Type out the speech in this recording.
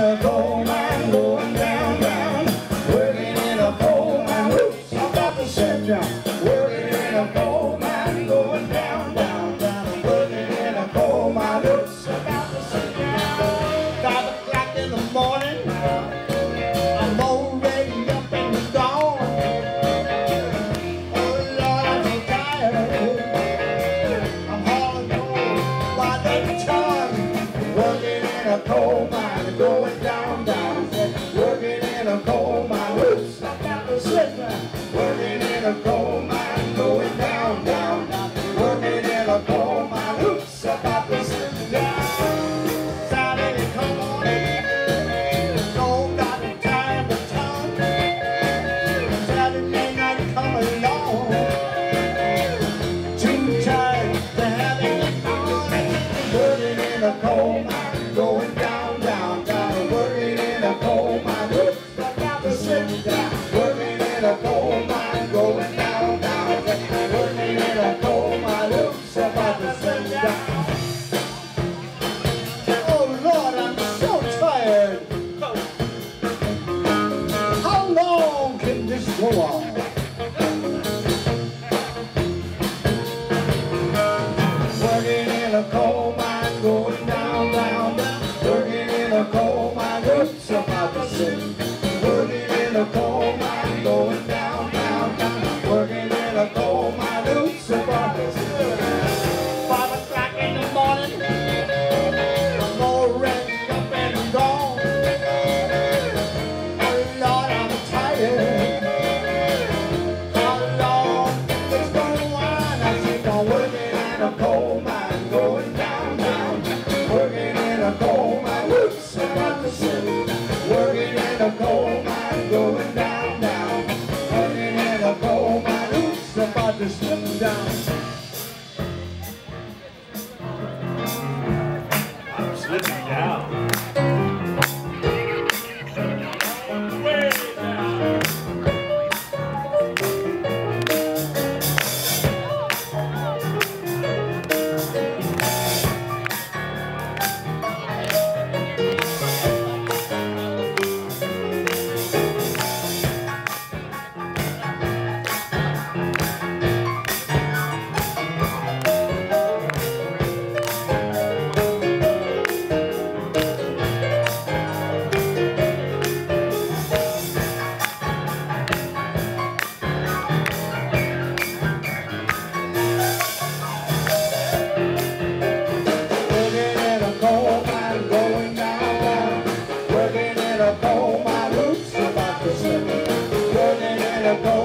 Yeah. coal mine going down, down. to slip down. the